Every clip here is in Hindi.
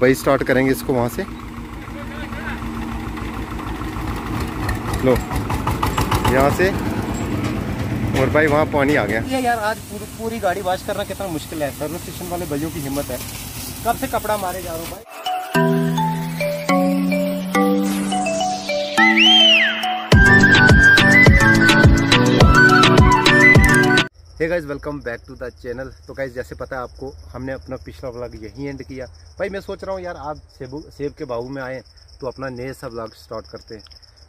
भाई स्टार्ट करेंगे इसको वहाँ से। लो। यहाँ से। और भाई वहाँ पानी आ गया। ये यार आज पूरी पूरी गाड़ी वाश करना कितना मुश्किल है। सर्विस स्टेशन वाले भाइयों की हिम्मत है। कब से कपड़ा मारे जा रहा हूँ भाई? Hey guys welcome back to the channel तो गाइज़ जैसे पता है आपको, हमने अपना पिछला व्लॉग यहीं एंड किया। भाई, मैं सोच रहा हूँ यार, आप सेब सेब के बाबू में आएँ तो अपना नए सा व्लॉग स्टार्ट करते हैं।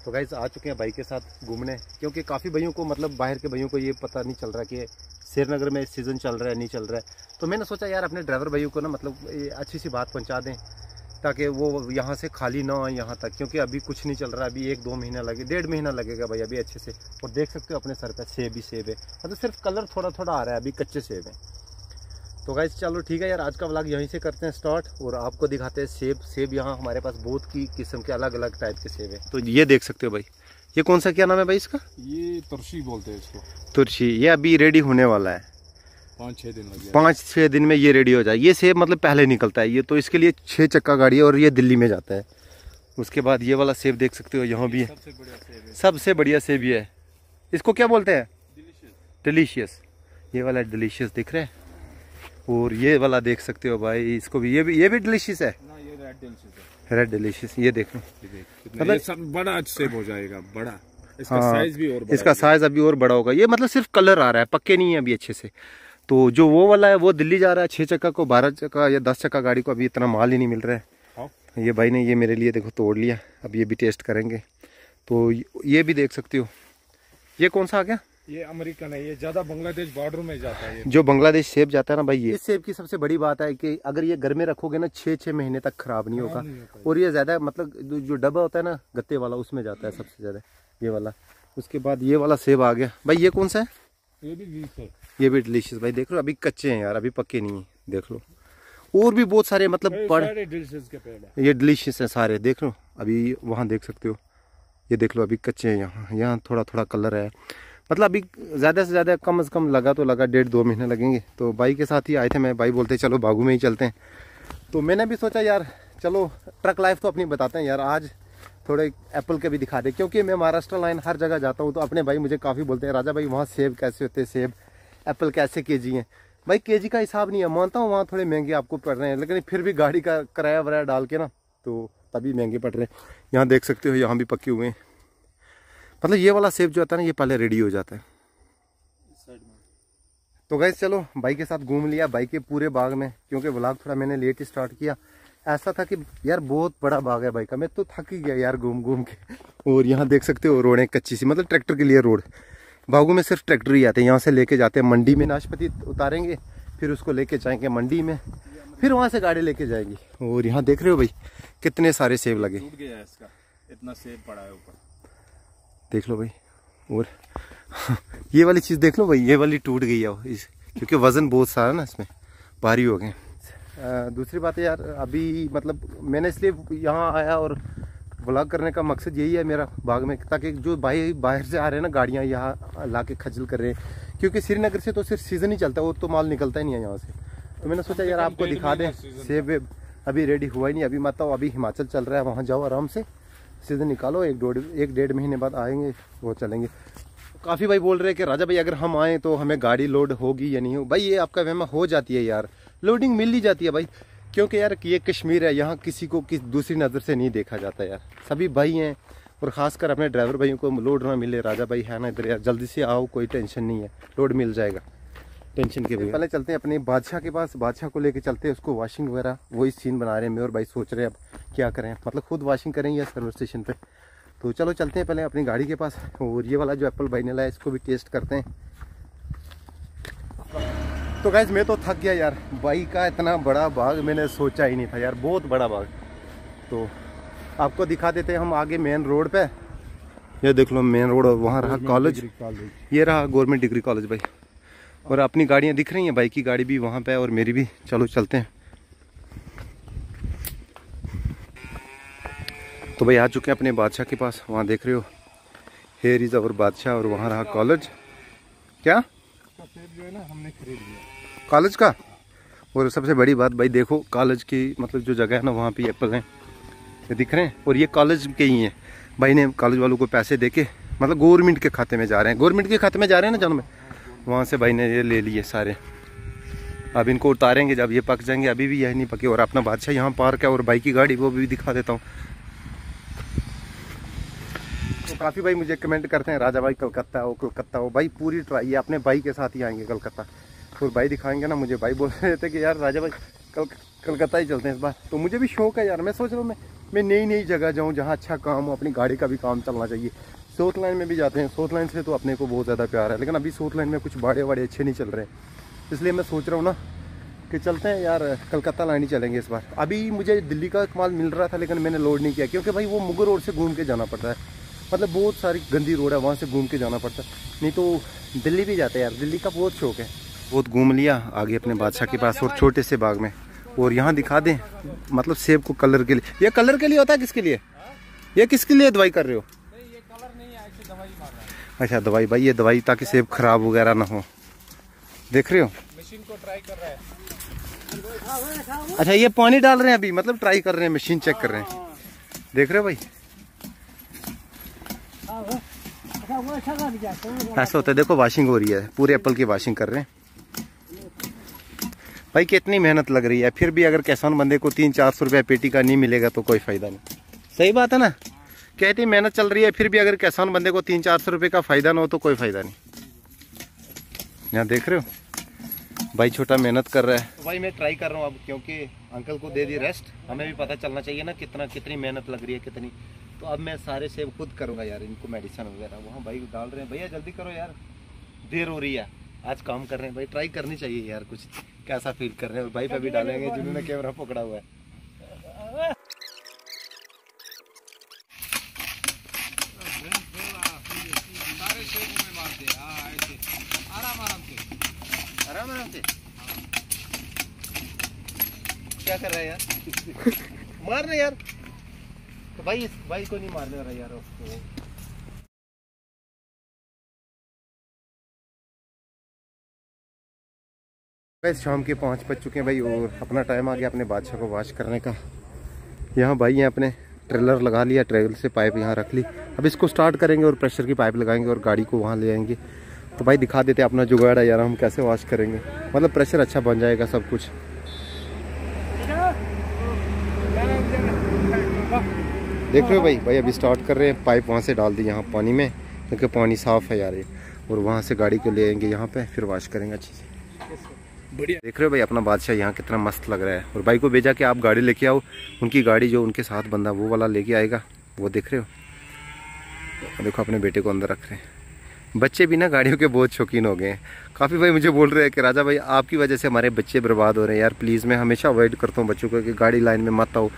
तो गाइज़ आ चुके हैं भाई के साथ घूमने, क्योंकि काफ़ी भाइयों को मतलब बाहर के भाइयों को ये पता नहीं चल रहा कि श्रीनगर में सीज़न चल रहा है, नहीं चल रहा है। तो मैंने सोचा यार, अपने ड्राइवर भाइयों को ना मतलब अच्छी सी बात पहुँचा दें। ताकि वो यहाँ से खाली ना आए यहाँ तक क्योंकि अभी कुछ नहीं चल रहा अभी एक दो महीना लगे डेढ़ महीना लगेगा भाई अभी अच्छे से। और देख सकते हो अपने सर पर सेब ही सेब है। मतलब तो सिर्फ़ कलर थोड़ा थोड़ा आ रहा है अभी कच्चे सेब हैं। तो गाइज़ चलो ठीक है यार आज का व्लॉग यहीं से करते हैं स्टार्ट और आपको दिखाते हैं सेब। सेब यहाँ हमारे पास बहुत की किस्म के अलग अलग टाइप के सेब है। तो ये देख सकते हो भाई। ये कौन सा क्या नाम है भाई इसका? ये तुरशी बोलते हैं इसको। तुरशी ये अभी रेडी होने वाला है। पाँच छः दिन लगे पाँच छः दिन में ये रेडी हो जाए। ये सेब मतलब पहले निकलता है। ये तो इसके लिए छः चक्का गाड़ी है और ये दिल्ली में जाता है। उसके बाद ये वाला सेब देख सकते हो यहाँ भी है। सबसे बढ़िया सेब ये है। इसको क्या बोलते हैं? डिलीशियस ये वाला डिलीशियस दिख रहा है। और ये वाला देख सकते हो भाई इसको भी। ये भी ये भी डिलीशियस है? रेड डिलीशियस ये देख लो। मतलब बड़ा सेब हो जाएगा बड़ा। इसका हाँ, साइज़ भी और इसका साइज़ अभी और बड़ा होगा। ये मतलब सिर्फ़ कलर आ रहा है पक्के नहीं है अभी अच्छे से। तो जो वो वाला है वो दिल्ली जा रहा है छः चक्का को बारह चक्का या दस चक्का गाड़ी को अभी इतना माल ही नहीं मिल रहा है। हाँ। ये भाई ने ये मेरे लिए देखो तोड़ लिया अब ये भी टेस्ट करेंगे। तो ये भी देख सकते हो। ये कौन सा आ गया? ये अमेरिकन है ये ज़्यादा बांग्लादेश बॉर्डर में जाता है जो बांग्लादेश सेब जाता है ना भाई ये। इस सेब की सबसे बड़ी बात है कि अगर ये घर में रखोगे ना छह छह महीने तक खराब नहीं होगा। और ये ज़्यादा मतलब जो डब्बा होता है ना गत्ते वाला उसमें जाता है सबसे ज़्यादा ये वाला। उसके बाद ये वाला सेब आ गया। भाई ये कौन सा है? ये भी है। ये भी डिलीशियस भाई देख लो अभी कच्चे हैं यार अभी पक्के नहीं है देख लो। और भी बहुत सारे मतलब बड़े ये डिलीशियस है सारे देख लो अभी वहाँ देख सकते हो। ये देख लो अभी कच्चे हैं यहाँ यहाँ थोड़ा थोड़ा कलर है मतलब अभी ज़्यादा से ज़्यादा कम से कम लगा तो लगा डेढ़ दो महीने लगेंगे। तो भाई के साथ ही आए थे मैं भाई बोलते चलो बागू में ही चलते हैं। तो मैंने भी सोचा यार चलो ट्रक लाइफ तो अपनी बताते हैं यार आज थोड़े एप्पल के भी दिखा दे, क्योंकि मैं महाराष्ट्र लाइन हर जगह जाता हूँ तो अपने भाई मुझे काफ़ी बोलते हैं, राजा भाई, वहाँ सेब कैसे होते हैं, सेब? एप्पल कैसे के जी हैं? भाई, के जी का हिसाब नहीं है, मानता हूँ वहाँ थोड़े महँगे आपको पड़ रहे हैं, लेकिन फिर भी गाड़ी का किराया वराया डाल के ना तो तभी महँगे पड़ रहे हैं। यहाँ देख सकते हो, यहाँ भी पके हुए हैं। मतलब ये वाला सेब जो आता है ना, ये पहले रेडी हो जाता है। तो गैस चलो, भाई के साथ घूम लिया बाइक के पूरे बाग में, क्योंकि ब्लॉग थोड़ा मैंने लेट स्टार्ट किया। ऐसा था कि यार बहुत बड़ा बाग है भाई का। मैं तो थक ही गया यार घूम घूम के। और यहाँ देख सकते हो रोड है कच्ची सी मतलब ट्रैक्टर के लिए रोड। बागों में सिर्फ़ ट्रैक्टर ही आते हैं यहाँ से लेके जाते हैं। मंडी में नाशपति उतारेंगे फिर उसको लेके जाएँगे मंडी में फिर वहाँ से गाड़ी लेके जाएँगी। और यहाँ देख रहे हो भाई कितने सारे सेब लगे। गया इसका इतना सेब पड़ा है ऊपर। देख लो भाई और ये वाली चीज़ देख लो भाई ये वाली टूट गई है इस क्योंकि वज़न बहुत सारा ना इसमें भारी हो गए। दूसरी बात है यार अभी मतलब मैंने इसलिए यहाँ आया और ब्लॉग करने का मकसद यही है मेरा बाग में ताकि जो भाई बाहर से आ रहे हैं ना गाड़ियाँ यहाँ ला के खजल कर रहे हैं। क्योंकि श्रीनगर से तो सिर्फ़ सीज़न ही चलता है वो तो माल निकलता ही नहीं है यहाँ से। तो मैंने सोचा यार आपको दिखा दें सेब अभी रेडी हुआ ही नहीं अभी मतलब अभी हिमाचल चल रहा है वहाँ जाओ आराम से। सीज़न निकालो एक डेढ़ एक डेढ़ महीने बाद आएँगे वो चलेंगे। काफ़ी भाई बोल रहे हैं कि राजा भाई अगर हम आएँ तो हमें गाड़ी लोड होगी या नहीं हो? भाई ये आपका वहमा हो जाती है यार। लोडिंग मिल ही जाती है भाई। क्योंकि यार ये कश्मीर है, यहाँ किसी को किस दूसरी नज़र से नहीं देखा जाता यार। सभी भाई हैं और ख़ासकर अपने ड्राइवर भाइयों को लोड ना मिले। राजा भाई है ना इधर यार, जल्दी से आओ, कोई टेंशन नहीं है। लोड मिल जाएगा। टेंशन के भी पहले चलते हैं अपने बादशाह के पास। बादशाह को लेके चलते हैं, उसको वॉशिंग वगैरह। वही सीन बना रहे हैं, मैं और भाई सोच रहे हैं अब क्या करें। मतलब खुद वॉशिंग करेंगे या सर्विस स्टेशन पे। तो चलो चलते हैं पहले अपनी गाड़ी के पास। और ये वाला जो एप्पल भाई ने लाया, इसको भी टेस्ट करते हैं। तो गैस मैं तो थक गया यार। बाई का इतना बड़ा बाग मैंने सोचा ही नहीं था यार बहुत बड़ा बाग। तो आपको दिखा देते हैं हम आगे मेन रोड पे। ये देख लो मेन रोड वहाँ रहा कॉलेज ये रहा गवर्नमेंट डिग्री कॉलेज भाई। और अपनी गाड़ियाँ दिख रही हैं बाइक की गाड़ी भी वहाँ पे और मेरी भी। चलो चलते हैं। तो भाई आ चुके हैं अपने बादशाह के पास वहाँ देख रहे हो। हेयर इज़ अवर बादशाह और वहाँ रहा कॉलेज क्या? जो है ना हमने खरीद लिया। कॉलेज का? और सबसे बड़ी बात भाई, देखो, कॉलेज की मतलब जो जगह है ना, वहाँ पे एप्पल हैं। ये दिख रहे हैं? और ये कॉलेज के ही हैं। भाई ने कॉलेज वालों को पैसे दे के मतलब गवर्नमेंट के खाते में जा रहे हैं। गवर्नमेंट के खाते में जा रहे हैं ना जन्म में? वहाँ से भाई ने ये ले लिए सारे। अब इनको उतारेंगे, जब ये पक जाएँगे, अभी भी यही नहीं पके। और अपना बादशाह यहाँ पार्क है, और भाई की गाड़ी, वो भी दिखा देता हूँ। तो काफ़ी भाई मुझे कमेंट करते हैं, राजा भाई कलकत्ता हो कलकत्ता हो। भाई पूरी ट्राई है अपने भाई के साथ ही आएँगे कलकत्ता। फिर भाई दिखाएँगे ना, मुझे भाई बोल रहे थे कि यार राजा भाई, कल, कलकत्ता ही चलते हैं इस बार। तो मुझे भी शौक है यार, मैं सोच रहा हूँ, मैं मैं नई नई जगह जाऊँ जहाँ अच्छा काम हो, अपनी गाड़ी का भी काम चलना चाहिए। साउथ लाइन में भी जाते हैं। साउथ लाइन से तो अपने को बहुत ज़्यादा प्यार है, लेकिन अभी साउथ लाइन में कुछ बाड़े वाड़े अच्छे नहीं चल रहे। इसलिए मैं सोच रहा हूँ ना कि चलते हैं यार, कलकत्ता लाइन ही चलेंगे इस बार। अभी मुझे दिल्ली का माल मिल रहा था, लेकिन मैंने लोड नहीं किया, क्योंकि भाई वो मुगर रोड से घूम के जाना पड़ता है। मतलब बहुत सारी गंदी रोड है, वहाँ से घूम के जाना पड़ता है। नहीं तो दिल्ली भी जाते हैं यार, दिल्ली का बहुत शौक है। बहुत घूम लिया आगे अपने बादशाह के पास और छोटे से बाग में। और यहाँ दिखा दें मतलब सेब को कलर के लिए। ये कलर के लिए होता है किसके लिए? ये किसके लिए दवाई कर रहे हो? अच्छा दवाई भाई ये दवाई ताकि सेब खराब वगैरह ना हो। देख रहे हो? मशीन को ट्राई कर रहा है। अच्छा ये पानी डाल रहे हैं अभी मतलब ट्राई कर रहे हैं मशीन चेक कर रहे हैं। देख रहे हो भाई? ऐसा होता है देखो वॉशिंग हो रही है। पूरे एप्पल की वॉशिंग कर रहे हैं। भाई कितनी मेहनत लग रही है, फिर भी अगर किसान बंदे को तीन चार सौ रुपया पेटी का नहीं मिलेगा तो कोई फ़ायदा नहीं। सही बात है ना? कहती मेहनत चल रही है, फिर भी अगर किसान बंदे को तीन चार सौ रुपये का फ़ायदा ना हो तो कोई फ़ायदा नहीं। यहाँ देख रहे हो? भाई, छोटा मेहनत कर रहा है। भाई, मैं ट्राई कर रहा हूँ अब, क्योंकि अंकल को दे दी रेस्ट हमें भी पता चलना चाहिए ना, कितना, कितनी मेहनत लग रही है, कितनी। तो अब मैं सारे सेब खुद करूँगा यार, इनको मेडिसिन वगैरह। वहाँ भाई डाल रहे हैं, भैया, जल्दी करो यार, देर हो रही है। आज काम कर रहे हैं। भाई ट्राई करनी चाहिए यार कुछ। कैसा फील कर रहे हैं? भाई पे भी डालेंगे, जिन्होंने कैमरा पकड़ा हुआ है। क्या कर रहा है यार? मार रहे यार। तो भाई इस भाई को नहीं मारने रहा यार, उसको। शाम के पाँच बज चुके हैं भाई, और अपना टाइम आ गया अपने बादशाह को वॉश करने का। यहाँ भाई हैं अपने ट्रेलर लगा लिया ट्रेलर से पाइप यहाँ रख ली। अब इसको स्टार्ट करेंगे और प्रेशर की पाइप लगाएँगे और गाड़ी को वहाँ ले आएँगे। तो भाई दिखा देते अपना जुगाड़ है यार, हम कैसे वॉश करेंगे। मतलब प्रेशर अच्छा बन जाएगा सब कुछ। देख रहे हो भाई भाई अभी स्टार्ट कर रहे हैं पाइप वहाँ से डाल दी यहाँ पानी में, क्योंकि पानी साफ़ है यार ये। और वहाँ से गाड़ी को ले आएँगे यहाँ पे, फिर वॉश करेंगे अच्छे से। बढ़िया। देख रहे हो भाई, अपना बादशाह यहाँ कितना मस्त लग रहा है। और भाई को भेजा कि आप गाड़ी लेके आओ, उनकी गाड़ी जो उनके साथ बंदा, वो वाला लेके आएगा, वो देख रहे हो? देखो, अपने बेटे को अंदर रख रहे हैं। बच्चे भी ना गाड़ियों के बहुत शौकीन हो गए हैं। काफ़ी भाई मुझे बोल रहे हैं कि, राजा भाई, आपकी वजह से हमारे बच्चे बर्बाद हो रहे हैं। यार प्लीज़ मैं हमेशा अवॉइड करता हूँ बच्चों को कि गाड़ी लाइन में मत आओ।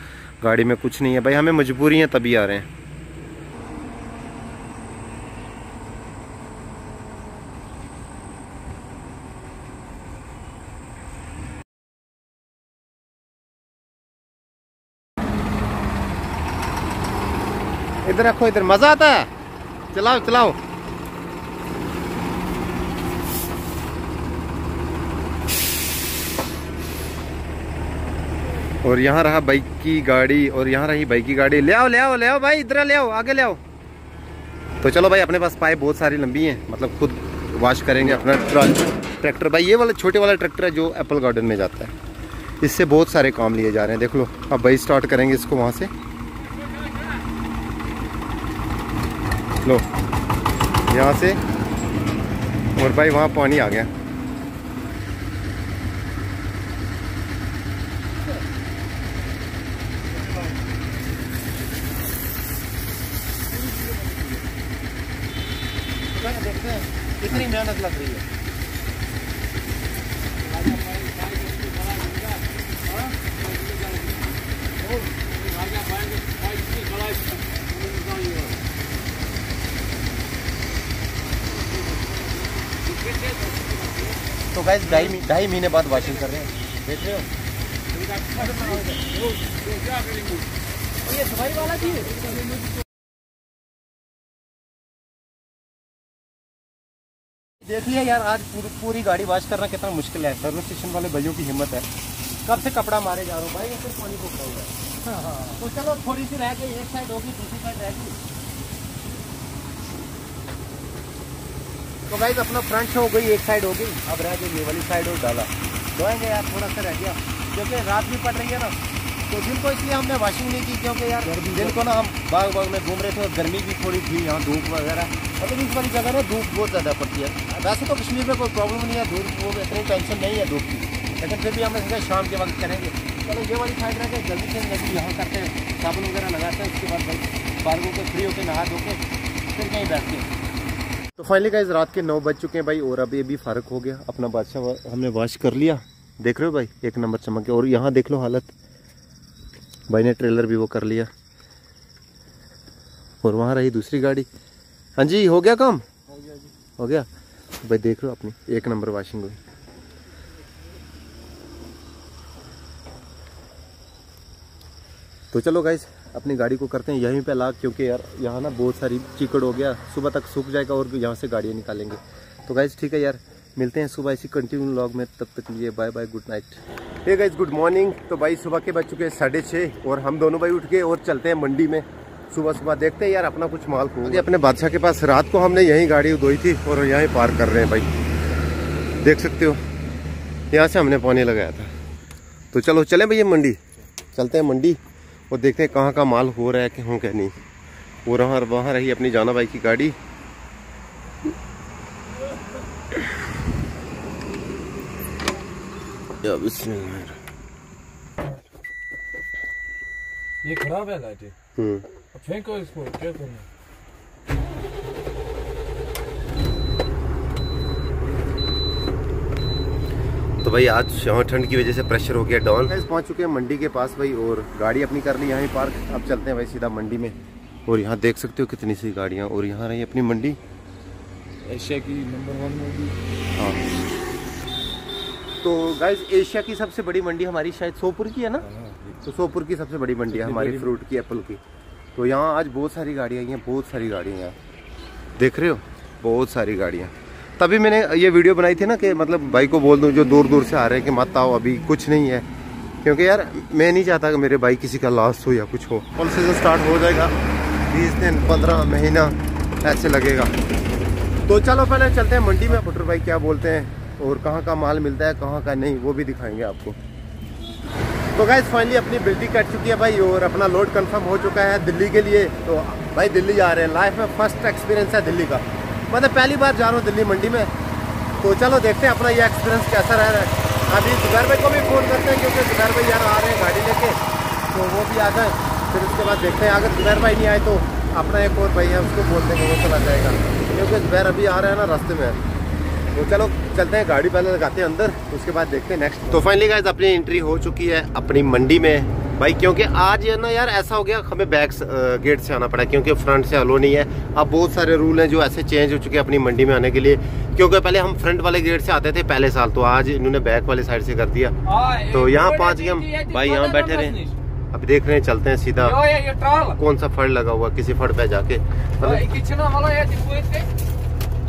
गाड़ी में कुछ नहीं है। भाई, हमें मजबूरी है, तभी आ रहे हैं। इधर रखो, इधर। मज़ा आता है। चलाओ चलाओ। और यहाँ रहा बाइक की गाड़ी, और यहाँ रही बाइक की गाड़ी। ले आओ ले आओ ले आओ भाई, इधर ले आओ, आगे ले आओ। तो चलो भाई, अपने पास पाइप बहुत सारी लंबी हैं। मतलब खुद वॉश करेंगे अपना ट्रैक्टर। भाई, ये वाला छोटे वाला ट्रैक्टर है जो एप्पल गार्डन में जाता है। इससे बहुत सारे काम लिए जा रहे हैं, देख लो। अब भाई स्टार्ट करेंगे इसको वहाँ से। लो। यहाँ से और भाई वहाँ पानी आ गया। कितनी मेहनत लग रही है। गैस ढाई ढाई महीने बाद वॉशिंग कर रहे हैं। देख रहे हो? देखिए यार, आज पूरी पूरी गाड़ी वॉश करना कितना मुश्किल है। सर्विस स्टेशन वाले भाइयों की हिम्मत है। कब से कपड़ा मारे जा रहा हूँ? भाई, ये सिर्फ़ पानी को हुआ है। तो चलो, थोड़ी सी रह गई, एक साइड होगी, दूसरी साइड रह तो भाई अपना फ्रंट हो गई एक साइड हो गई। अब रह गई ये वाली साइड और डाला। धोएँगे यार थोड़ा सा रह गया। क्योंकि रात भी पड़ रही है ना तो दिन को इसलिए हमने वॉशिंग नहीं की क्योंकि यार दिन को ना हम बाग बाग में घूम रहे थे और गर्मी भी थोड़ी थी यहाँ धूप वगैरह। मतलब इस वाली जगह ना धूप बहुत ज़्यादा पड़ती है। वैसे तो कश्मीर में कोई प्रॉब्लम नहीं है धूप वो इतनी टेंशन नहीं है धूप की। लेकिन फिर भी हमने सोचा शाम के वक्त करेंगे। चलो ये वाली साइड रह के जल्दी से जल्दी यहाँ करते हैं साबुन वगैरह लगाते हैं उसके बाद भाई पार्कों के फ्री होकर नहा धो के फिर कहीं बैठते हैं। तो फाइनली गाइज़ रात के नौ बज चुके हैं भाई, और अभी अभी फ़र्क हो गया। अपना बादशाह हमने वॉश कर लिया। देख रहे हो भाई, एक नंबर चमक गया। और यहाँ देख लो हालत। भाई ने ट्रेलर भी वो कर लिया। और वहाँ रही दूसरी गाड़ी। हाँ जी, हो गया काम? हो गया। भाई देख लो अपनी, एक नंबर वॉशिंग हुई। तो चलो गाइज़ अपनी गाड़ी को करते हैं यहीं पे लाग क्योंकि यार यहाँ ना बहुत सारी चिकड़ हो गया। सुबह तक सूख जाएगा और यहाँ से गाड़ियाँ निकालेंगे। तो गाइज़ ठीक है यार मिलते हैं सुबह इसी कंटिन्यू लॉग में। तब तक लिए bye bye good night hey guys good morning तो भाई सुबह के बज चुके हैं साढ़े छः और हम दोनों भाई उठ गए और चलते हैं मंडी में। सुबह सुबह देखते हैं यार अपना कुछ माल खो अपने बादशाह के पास रात को हमने यहीं गाड़ी धोई थी और यहीं पार कर रहे हैं भाई। देख सकते हो यहाँ से हमने पानी लगाया था। तो चलो चले भैया मंडी। चलते हैं मंडी। और देखते हैं कहाँ का माल हो रहा है कि हूँ क्या नहीं। वो रहा वहाँ रही अपनी जाना भाई की गाड़ी। ये खराब है लाइटें। हम्म। फेंको इसको क्या करना तो भाई आज यहाँ ठंड की वजह से प्रेशर हो गया डाउन पहुँच चुके हैं मंडी के पास भाई और गाड़ी अपनी कर ली यहाँ पार्क अब चलते हैं भाई सीधा मंडी में। और यहाँ देख सकते हो कितनी सी गाड़ियाँ और यहाँ रही अपनी मंडी। एशिया की नंबर वन होगी हाँ। तो गाइज़ एशिया की सबसे बड़ी मंडी हमारी शायद सोपुर की है ना? तो सोपुर की सबसे बड़ी मंडी है हमारी फ्रूट की एप्पल की। तो यहाँ आज बहुत सारी गाड़ियाँ आई हैं बहुत सारी गाड़ियाँ। यहाँ देख रहे हो? बहुत सारी गाड़ियाँ। तभी मैंने ये वीडियो बनाई थी ना कि मतलब भाई को बोल दूँ, जो दूर दूर से आ रहे हैं कि मत आओ, अभी कुछ नहीं है। क्योंकि यार, मैं नहीं चाहता कि मेरे भाई किसी का लॉस हो या कुछ हो। ऑल सीज़न स्टार्ट हो जाएगा। बीस दिन, पंद्रह महीना ऐसे लगेगा। तो चलो पहले चलते हैं मंडी में। पुटर भाई क्या बोलते हैं और कहाँ का माल मिलता है, कहाँ का नहीं, वो भी दिखाएँगे आपको। तो गाइज़ फाइनली अपनी बिल्डी कट चुकी है भाई और अपना लोड कंफर्म हो चुका है दिल्ली के लिए। तो भाई दिल्ली जा रहे हैं। लाइफ में फ़र्स्ट एक्सपीरियंस है दिल्ली का। मतलब पहली बार जा रहा हूँ दिल्ली मंडी में। तो चलो देखते हैं अपना ये एक्सपीरियंस कैसा रह रहा है। अभी जुबैर भाई को भी फ़ोन करते हैं क्योंकि जुबैर भाई यार आ रहे हैं गाड़ी लेके तो वो भी आ जाए। फिर उसके बाद देखते हैं। अगर जुबैर भाई नहीं आए तो अपना एक और भाई है, उसको बोल देंगे, वो चला जाएगा। क्योंकि जुबैर अभी आ रहा है ना, रास्ते में। तो चलो चलते हैं गाड़ी पहले लगाते हैं अंदर उसके बाद देखते हैं नेक्स्ट तो फाइनली गाइज़ अपनी एंट्री हो चुकी है अपनी मंडी में। भाई क्योंकि आज है ना यार ऐसा हो गया हमें बैक गेट से आना पड़ा क्योंकि फ्रंट से अलो नहीं है। अब बहुत सारे रूल हैं जो ऐसे चेंज हो चुके हैं अपनी मंडी में आने के लिए। क्योंकि पहले हम फ्रंट वाले गेट से आते थे पहले साल तो आज इन्होंने बैक वाले साइड से कर दिया। तो यहाँ पहुँच गए हम भाई यहाँ बैठे रहे। अब देख रहे हैं चलते हैं सीधा। कौन सा फड़ लगा हुआ किसी फड़ पे जाके।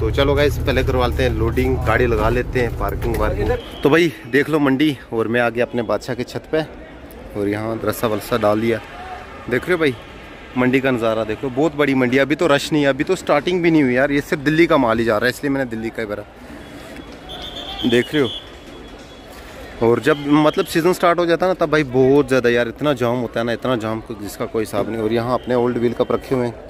तो चलो गाइस पहले करवाते हैं लोडिंग गाड़ी लगा लेते हैं पार्किंग वार्किंग तो भाई, देख लो मंडी, और मैं आ गया अपने बादशाह के छत पे, और यहाँ रस्सा वलसा डाल दिया। देख रहे हो भाई, मंडी का नज़ारा देख लो बहुत बड़ी मंडी अभी तो रश नहीं है, अभी तो स्टार्टिंग भी नहीं हुई यार, ये सिर्फ़ दिल्ली का माल ही जा रहा है, इसलिए मैंने दिल्ली का ही भरा। देख रहे हो, और जब मतलब सीज़न स्टार्ट हो जाता है ना, तब भाई बहुत ज़्यादा यार, इतना जाम होता है ना, इतना जाम जिसका कोई हिसाब नहीं, और यहाँ अपने ओल्ड व्हील कप रखे हुए हैं।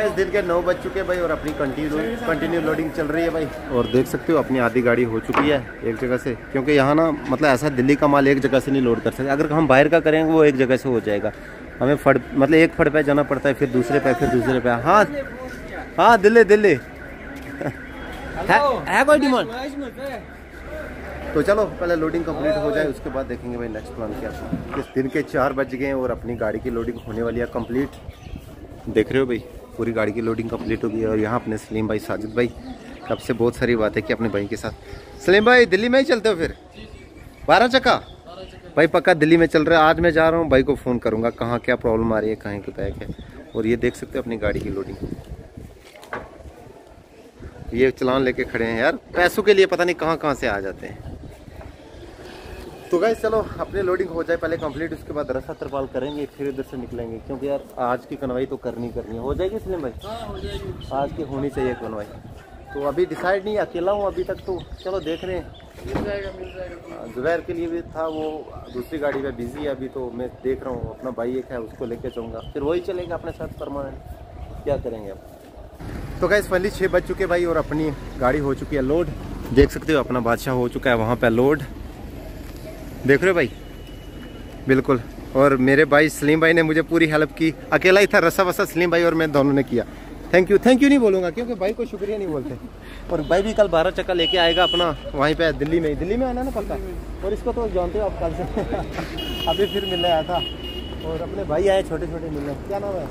गैस दिन के नौ बज चुके भाई और अपनी कंटिन्यू कंटिन्यू लोडिंग चल रही है भाई। और देख सकते हो अपनी आधी गाड़ी हो चुकी है एक जगह से क्योंकि यहाँ ना मतलब ऐसा दिल्ली का माल एक जगह से नहीं लोड कर सकते। अगर हम बाहर का करेंगे वो एक जगह से हो जाएगा। हमें फड़ मतलब एक फड़ पे जाना पड़ता है फिर दूसरे पे फिर दूसरे पे। हाँ हाँ दिल्ली दिल्ली। है, कोई डिमांड तो चलो पहले लोडिंग कंप्लीट हो जाए उसके बाद देखेंगे भाई नेक्स्ट प्लान क्या है। इस दिन के चार बज गए और अपनी गाड़ी की लोडिंग होने वाली है कंप्लीट देख रहे हो भाई पूरी गाड़ी की लोडिंग कंप्लीट हो गई है और यहाँ अपने सलीम भाई साजिद भाई कब से बहुत सारी बातें की अपने भाई के साथ। सलीम भाई दिल्ली में ही चलते हो फिर? बारह चक्का भाई पक्का दिल्ली में चल रहा है। आज मैं जा रहा हूँ भाई को फ़ोन करूँगा कहाँ क्या प्रॉब्लम आ रही है कहाँ की पैक है। और ये देख सकते हो अपनी गाड़ी की लोडिंग ये चलान लेके खड़े हैं यार। पैसों के लिए पता नहीं कहाँ कहाँ से आ जाते हैं। तो गाइस चलो अपनी लोडिंग हो जाए पहले कंप्लीट उसके बाद रसा तरपाल करेंगे फिर इधर से निकलेंगे। क्योंकि यार आज की कनवाई तो करनी करनी है। हो जाएगी इसलिए भाई? हो जाएगी। आज की होनी चाहिए कनवाई। तो अभी डिसाइड नहीं अकेला हूँ अभी तक तो। चलो देख रहे हैं। मिल जाएगा मिल जाएगा। जुबैर के लिए भी था वो दूसरी गाड़ी में बिज़ी है अभी तो। मैं देख रहा हूँ अपना भाई एक है उसको लेके जाऊँगा। फिर वही चलेगा अपने साथ परमानेंट क्या करेंगे अब? तो गैस फाइनली छः बज चुके भाई और अपनी गाड़ी हो चुकी है लोड देख सकते हो अपना बादशाह हो चुका है वहाँ पर लोड देख रहे हो भाई? बिल्कुल। और मेरे भाई सलीम भाई ने मुझे पूरी हेल्प की। अकेला ही था रसा वसा सलीम भाई और मैं दोनों ने किया। थैंक यू थैंक यू नहीं बोलूँगा क्योंकि भाई को शुक्रिया नहीं बोलते। और भाई भी कल बारह चक्का लेके आएगा अपना वहीं पे दिल्ली में ही। दिल्ली में आना ना पक्का और इसको तो जानते हो आप कल से। अभी फिर मिलने आया था। और अपने भाई आए छोटे छोटे मिलने। क्या नाम है?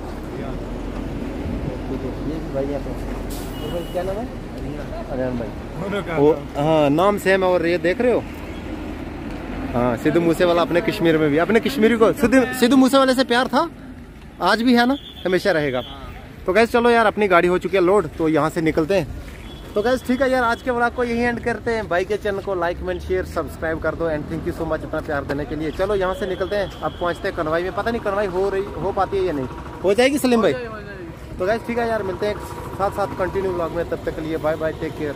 ये भाई यहाँ पे। क्या नाम है? अरियान भाई। हाँ नाम सेम है और ये देख रहे हो? हाँ सिद्धू मूसे वाला अपने कश्मीर में भी अपने कश्मीरी को सिद्धू मूसे वाले से प्यार था? आज भी है ना? हमेशा रहेगा। तो गैस चलो यार अपनी गाड़ी हो चुकी है लोड तो यहाँ से निकलते हैं। तो गैस ठीक है यार आज के ब्लॉग को यही एंड करते हैं। भाई के चैनल को लाइक कमेंट शेयर सब्सक्राइब कर दो and thank you so much अपना प्यार देने के लिए। चलो यहाँ से निकलते हैं। अब पहुँचते हैं कनवाई में। पता नहीं कनवाई हो रही हो पाती है या नहीं। हो जाएगी सलीम भाई। तो गैस ठीक है यार मिलते हैं साथ साथ कंटिन्यू ब्लॉग में। तब तक के लिए बाय बाय टेक केयर